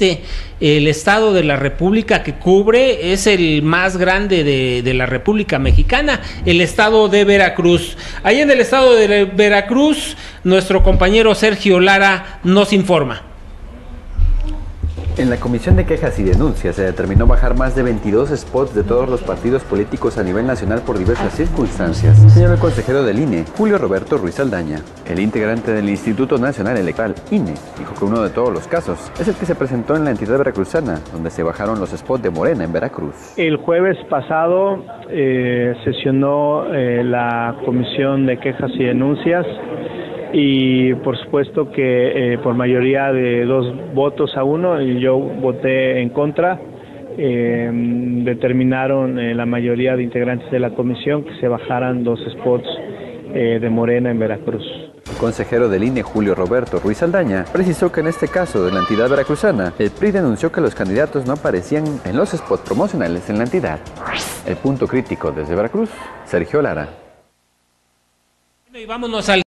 Este, el estado de la República que cubre es el más grande de, de, la República Mexicana, el estado de Veracruz. Ahí en el estado de Veracruz, nuestro compañero Sergio Lara nos informa. En la Comisión de Quejas y Denuncias se determinó bajar más de 22 spots de todos los partidos políticos a nivel nacional por diversas circunstancias, señaló el consejero del INE, Julio Roberto Ruiz Aldaña. El integrante del Instituto Nacional Electoral, INE, dijo que uno de todos los casos es el que se presentó en la entidad veracruzana, donde se bajaron los spots de Morena en Veracruz. El jueves pasado eh, sesionó eh, la Comisión de Quejas y Denuncias y por supuesto que eh, por mayoría de dos votos a uno, y yo voté en contra, eh, determinaron eh, la mayoría de integrantes de la comisión que se bajaran dos spots eh, de Morena en Veracruz. El consejero del INE, Julio Roberto Ruiz Aldaña, precisó que en este caso de la entidad veracruzana, el PRI denunció que los candidatos no aparecían en los spots promocionales en la entidad. El punto crítico desde Veracruz, Sergio Lara. Y vámonos al